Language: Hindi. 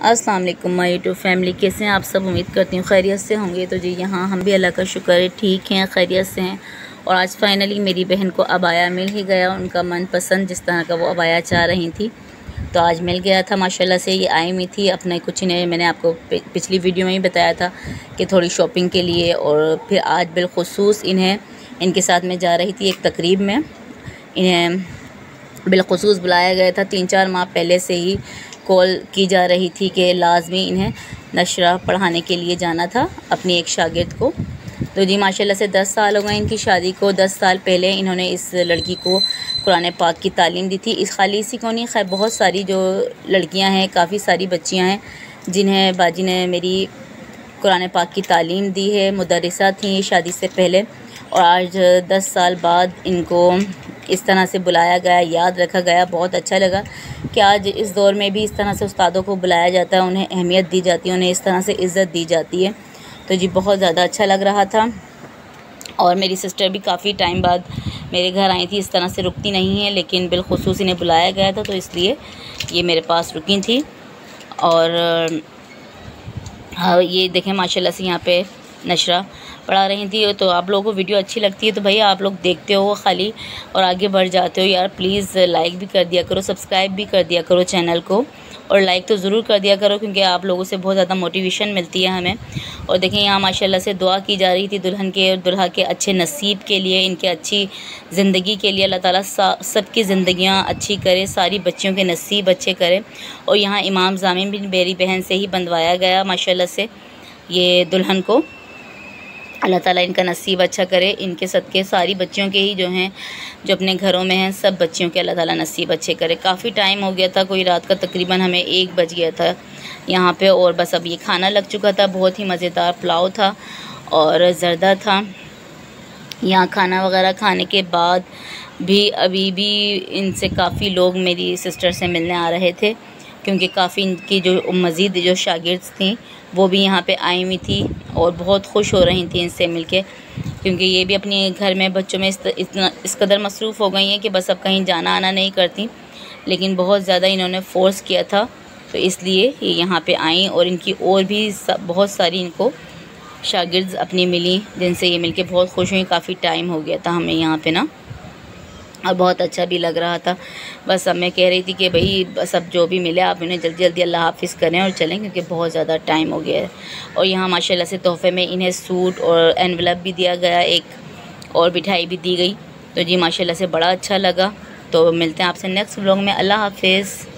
अस्सलाम वालेकुम माय यूट्यूब फैमिली, कैसे हैं आप सब? उम्मीद करती हूँ खैरियत से होंगे। तो जी, यहाँ हम भी अल्लाह का शुक्र है, ठीक हैं, खैरियत से हैं। और आज फाइनली मेरी बहन को अबाया मिल ही गया, उनका मनपसंद जिस तरह का वो अबाया चाह रही थी। तो आज मिल गया था, माशाल्लाह से ये आई हुई थी अपने कुछ इन्हें मैंने आपको पिछली वीडियो में ही बताया था कि थोड़ी शॉपिंग के लिए और फिर आज बिलखसूस इन्हें, इनके साथ में जा रही थी एक तकरीब में। इन्हें बिलखसूस बुलाया गया था, तीन चार माह पहले से ही कॉल की जा रही थी कि लाजमी इन्हें नशरा पढ़ाने के लिए जाना था अपनी एक शागिर्द को। तो जी, माशाल्लाह से दस साल हो गए इनकी शादी को। दस साल पहले इन्होंने इस लड़की को कुरान पाक की तालीम दी थी। इस खाली इसी को नहीं खैर, बहुत सारी जो लड़कियाँ हैं, काफ़ी सारी बच्चियाँ हैं, जिन्हें बाजी ने मेरी कुरान पाक की तालीम दी है। मदरसा थी शादी से पहले और आज दस साल बाद इनको इस तरह से बुलाया गया, याद रखा गया। बहुत अच्छा लगा कि आज इस दौर में भी इस तरह से उस्तादों को बुलाया जाता है, उन्हें अहमियत दी जाती है, उन्हें इस तरह से इज़्ज़त दी जाती है। तो जी, बहुत ज़्यादा अच्छा लग रहा था। और मेरी सिस्टर भी काफ़ी टाइम बाद मेरे घर आई थी, इस तरह से रुकती नहीं है, लेकिन बिलखसूस इन्हें बुलाया गया था तो इसलिए ये मेरे पास रुकी थी। और हाँ ये देखें, माशाल्लाह से यहाँ पे नशरा पढ़ा रही थी तो आप लोगों को वीडियो अच्छी लगती है तो भैया आप लोग देखते हो खाली और आगे बढ़ जाते हो यार प्लीज़ लाइक भी कर दिया करो सब्सक्राइब भी कर दिया करो चैनल को और लाइक तो ज़रूर कर दिया करो, क्योंकि आप लोगों से बहुत ज़्यादा मोटिवेशन मिलती है हमें। और देखें यहाँ माशाल्लाह से दुआ की जा रही थी दुल्हन के और दुल्हा के अच्छे नसीब के लिए, इनके अच्छी ज़िंदगी के लिए, अल्लाह ताला सबकी ज़िंदियाँ अच्छी करे, सारी बच्चियों के नसीब अच्छे करे। और यहाँ इमाम जामिन भी मेरी बहन से ही बंधवाया गया माशाल्लाह से ये दुल्हन को। अल्लाह ताला इनका नसीब अच्छा करे, इनके सदक़े सारी बच्चियों के ही जो हैं, जो अपने घरों में हैं, सब बच्चियों के अल्लाह ताला नसीब अच्छे करे। काफ़ी टाइम हो गया था, कोई रात का तकरीबन हमें एक बज गया था यहाँ पे और बस अब ये खाना लग चुका था, बहुत ही मज़ेदार पुलाव था और ज़रदा था। यहाँ खाना वगैरह खाने के बाद भी अभी भी इनसे काफ़ी लोग मेरी सिस्टर से मिलने आ रहे थे। क्योंकि काफ़ी इनकी जो मज़ीद जो शागिर्द थी, वो भी यहाँ पे आई हुई थी और बहुत खुश हो रही थी इनसे मिलके। क्योंकि ये भी अपने घर में बच्चों में इस इतना इस कदर मसरूफ़ हो गई हैं कि बस अब कहीं जाना आना नहीं करती। लेकिन बहुत ज़्यादा इन्होंने फ़ोर्स किया था तो इसलिए ये यहाँ पे आई और इनकी और भी बहुत सारी इनको शागिर्द अपनी मिली, जिनसे ये मिलके बहुत खुश हुई। काफ़ी टाइम हो गया था हमें यहाँ पे ना। और बहुत अच्छा भी लग रहा था। बस अब मैं कह रही थी कि भाई अब जो भी मिले, आप इन्हें जल्दी जल्दी अल्लाह हाफिज़ करें और चलें, क्योंकि बहुत ज़्यादा टाइम हो गया है। और यहाँ माशाल्लाह से तोहफे में इन्हें सूट और एनवलप भी दिया गया, एक और मिठाई भी दी गई। तो जी, माशाल्लाह से बड़ा अच्छा लगा। तो मिलते हैं आपसे नेक्स्ट ब्लॉग में। अल्लाह हाफिज़।